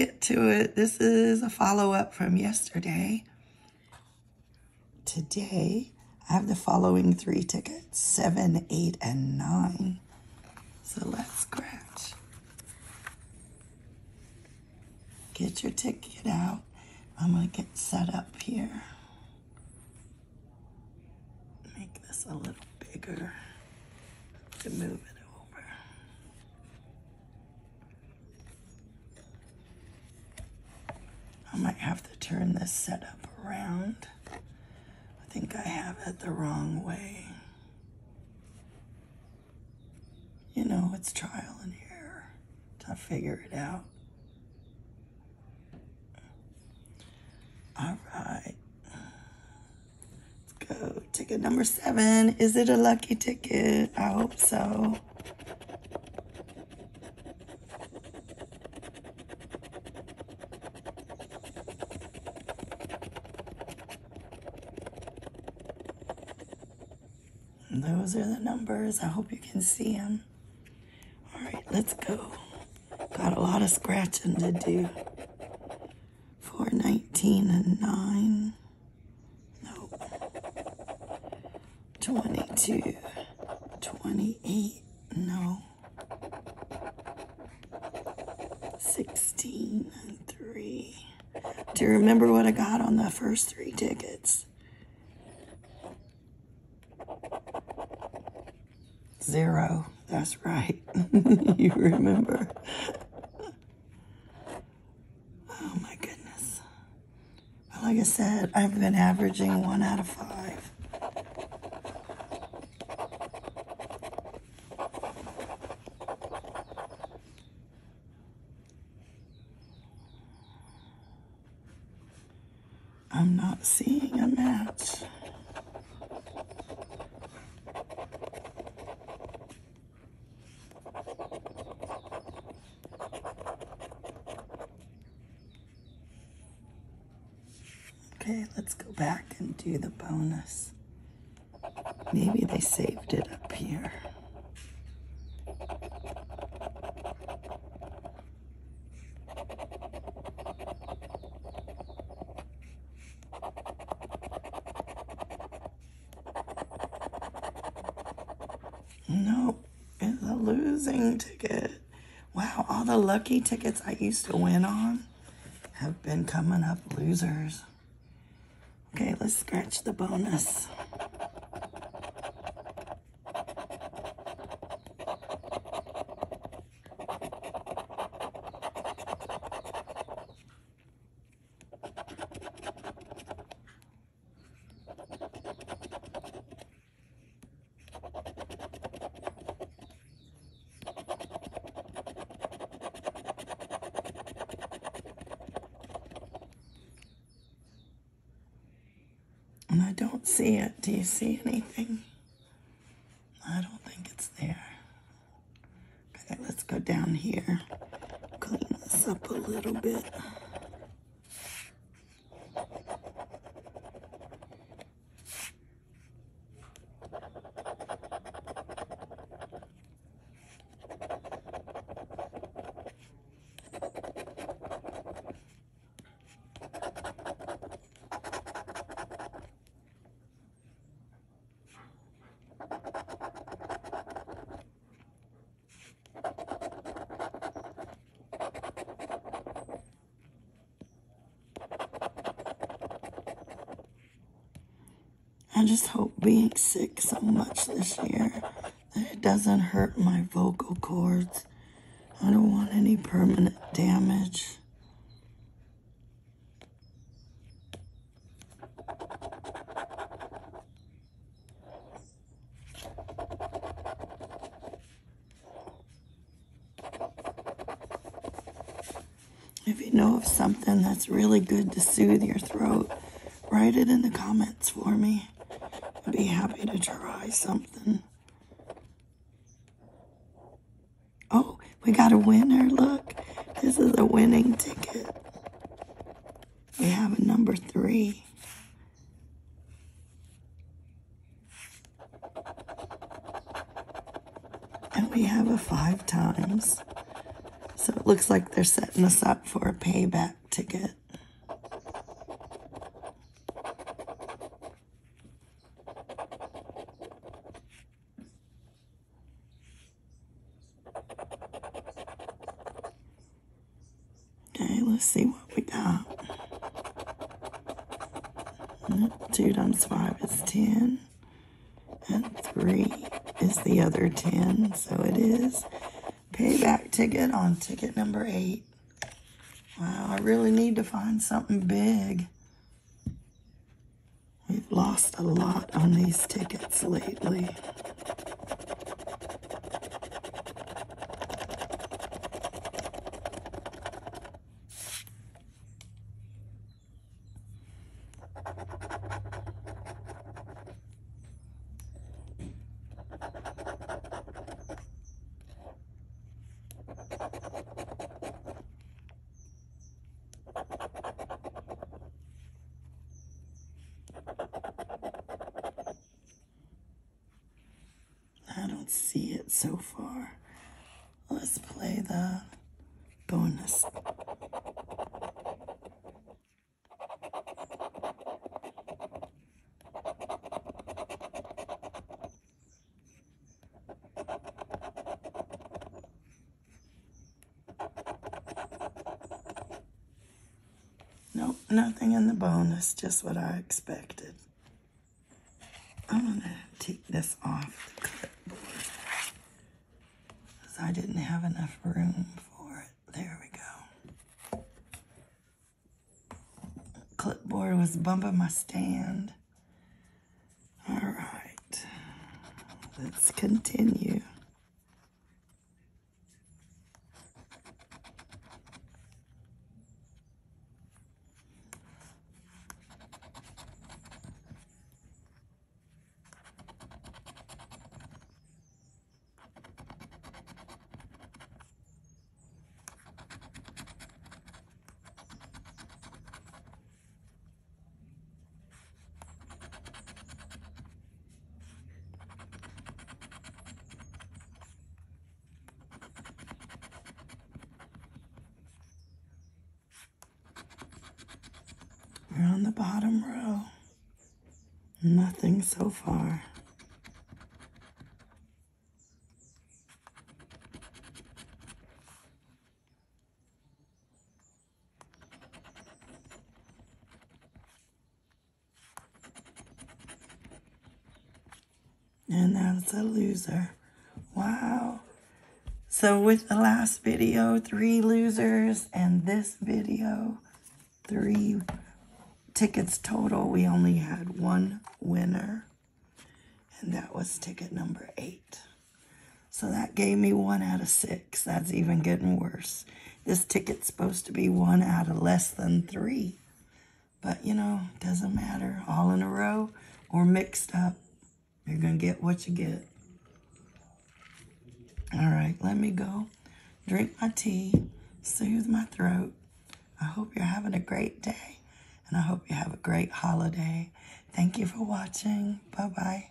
get to it. This is a follow-up from yesterday. Today, I have the following three tickets, seven, eight, and nine. So let's scratch. Get your ticket out. I'm gonna get set up here. Make this a little bigger to move it over. I might have to turn this setup around. I think I have it the wrong way. You know, it's trial and error to figure it out. All right. Let's go. Ticket number seven. Is it a lucky ticket? I hope so. Those are the numbers. I hope you can see them. All right, let's go. Got a lot of scratching to do. 419 and 9. No. 22. 28. No. 16 and 3. Do you remember what I got on the first three tickets? Zero. That's right. you remember. Oh my goodness. Well, like I said, I've been averaging one out of five. I'm not seeing a match. Okay, let's go back and do the bonus. Maybe they saved it up here. Nope, it's a losing ticket. Wow, all the lucky tickets I used to win on have been coming up losers. Okay, let's scratch the bonus. And I don't see it. Do you see anything? I don't think it's there. Okay, let's go down here. Clean this up a little bit. I just hope being sick so much this year that it doesn't hurt my vocal cords. I don't want any permanent damage. If you know of something that's really good to soothe your throat, write it in the comments for me. I'd be happy to try something. Oh, we got a winner. Look, this is a winning ticket. We have a number three. And we have a five times. So it looks like they're setting us up for a payback ticket. Okay, let's see what we got. Two times five is ten. And three is the other ten. So it is payback ticket on ticket number eight. Wow, I really need to find something big. We've lost a lot on these tickets lately. I don't see it so far. Let's play the bonus. Nope, nothing in the bonus, just what I expected. I'm gonna take this off the because I didn't have enough room for it. There we go. Clipboard was bumping my stand. All right, let's continue. We're on the bottom row. Nothing so far. And that's a loser. Wow. So with the last video, three losers, and this video, three tickets total, we only had one winner, and that was ticket number eight. So that gave me one out of six. That's even getting worse. This ticket's supposed to be one out of less than three. But, you know, doesn't matter. All in a row or mixed up. You're going to get what you get. All right, let me go. Drink my tea. Soothe my throat. I hope you're having a great day. And I hope you have a great holiday. Thank you for watching. Bye-bye.